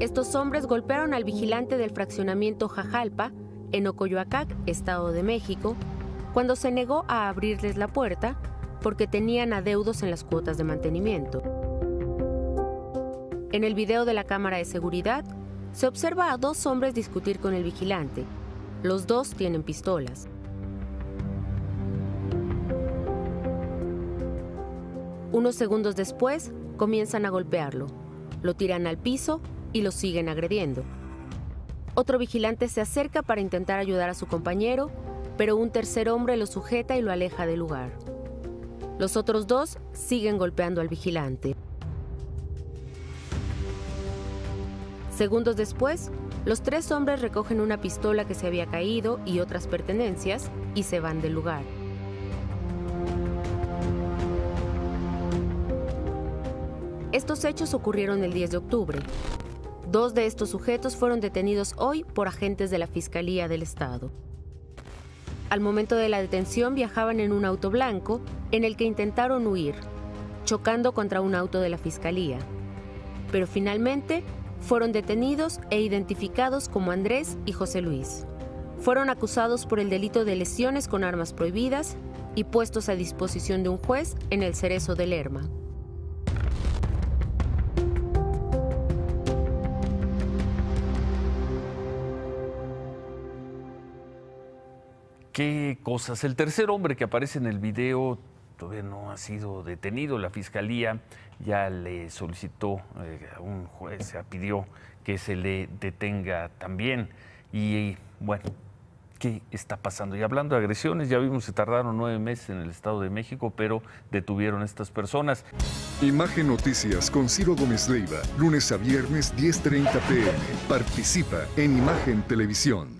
Estos hombres golpearon al vigilante del fraccionamiento Jajalpa, en Ocoyoacac, Estado de México, cuando se negó a abrirles la puerta porque tenían adeudos en las cuotas de mantenimiento. En el video de la cámara de seguridad, se observa a dos hombres discutir con el vigilante. Los dos tienen pistolas. Unos segundos después, comienzan a golpearlo. Lo tiran al piso y lo siguen agrediendo. Otro vigilante se acerca para intentar ayudar a su compañero, pero un tercer hombre lo sujeta y lo aleja del lugar. Los otros dos siguen golpeando al vigilante. Segundos después, los tres hombres recogen una pistola que se había caído y otras pertenencias y se van del lugar. Estos hechos ocurrieron el 10 de octubre. Dos de estos sujetos fueron detenidos hoy por agentes de la Fiscalía del Estado. Al momento de la detención viajaban en un auto blanco en el que intentaron huir, chocando contra un auto de la Fiscalía. Pero finalmente fueron detenidos e identificados como Andrés y José Luis. Fueron acusados por el delito de lesiones con armas prohibidas y puestos a disposición de un juez en el Cerezo de Lerma. ¿Qué cosas? El tercer hombre que aparece en el video todavía no ha sido detenido. La fiscalía ya le solicitó eh, a un juez, se pidió que se le detenga también. Y bueno, ¿qué está pasando? Y hablando de agresiones, ya vimos que tardaron nueve meses en el Estado de México, pero detuvieron a estas personas. Imagen Noticias con Ciro Gómez Leiva, lunes a viernes 10.30 pm. Participa en Imagen Televisión.